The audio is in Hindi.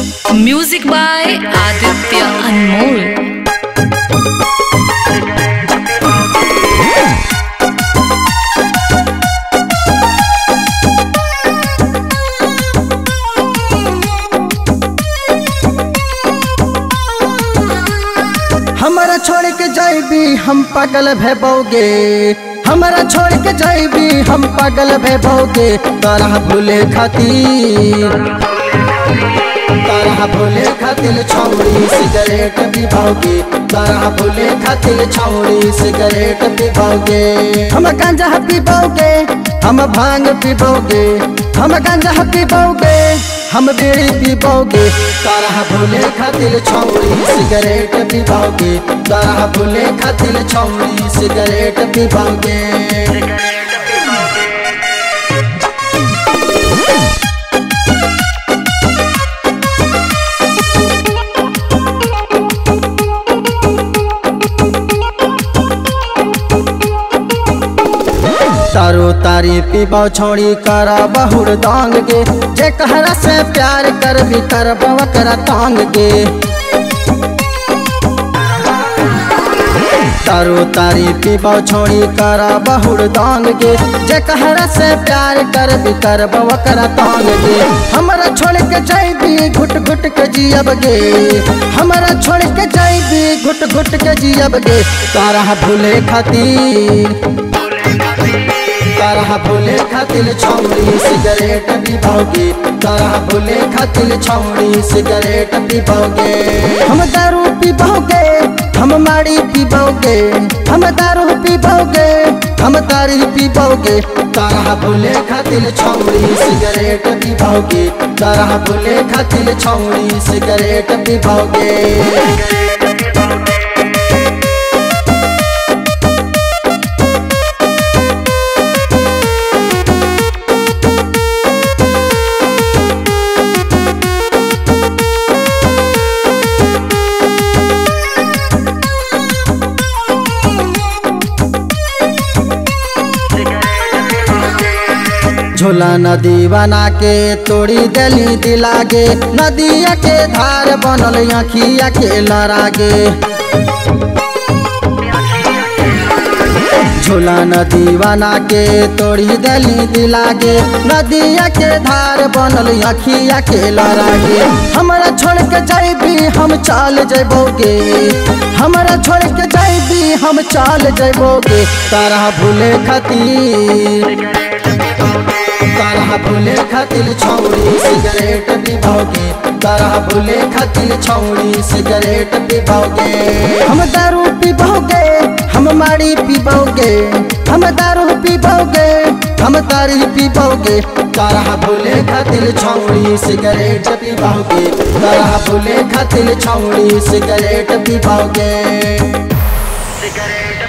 म्यूज़िक बाय आदित्य अनमोल हमारा छोड़ के जाइबी हम पागल भैबोगे हमारा छोड़ के जाइबी हम पागल भैबोगे तारा भूले खातिर। तारा भूले खातिर छौड़ी सिगरेट पीबोगे तारा भूले खातिर छौड़ी सिगरेट पीबोगे हम गांजा पीबोगे, हम भाँग पीबोगे। हम गांजा पीबोगे, हम बीड़ी पीबोगे। तारा भूले खातिर छौड़ी सिगरेट पीबोगे तारा भूले खातिर छौड़ी सिगरेट पीबोगे तारो पीबा छोड़ी कर बहुर दांग। गे जे कहरा से प्यार कर भी कर बवकरा तांग। गे तारो तारी पीबो छोड़ी कर बहुर दांग। गे जे कहरा से प्यार कर भी कर बवकरा तांग। गे हमरा छोड़ के जाइबी घुट घुट के जियब गे हमरा छोड़ के जाइबी घुट घुट के जियब गे तारा भूले खातिर। तारा भूले खातिर छौड़ी सिगरेट पीबोगे तारा भूले खातिर छौड़ी सिगरेट पीबोगे हम दारू पीबोगे हम माड़ी पीबोगे हम दारू पीबोगे हम दारू पीबोगे तारा भूले खातिर छौड़ी सिगरेट पीबोगे तारा भूले खातिर छौड़ी सिगरेट पीबोगे झोला नदी बना के तोड़ी देली दिलागे। नदिया के धार बनल अखिया के लरागे। झोला नदी बना के तोड़ी देली दिलागे। नदिया के धार बनल अखिया के लरागे। हमरा छोड़ के जाइबी हम चाल जैबोगे हमरा छोड़ के जाइबी हम चाल जैबोगे तारा भूले खातिर। तारा भूले खातिर छौड़ी, सिगरेट पीबोगे तारा भूले खातिर छौड़ी, सिगरेट हम दारू पीबोगे हम हम दारू पीबोगे हम तारा भूले खातिर छौड़ी, सिगरेट पीबोगे तारा भूले खातिर छौड़ी, सिगरेट पीबोगे सिगरेट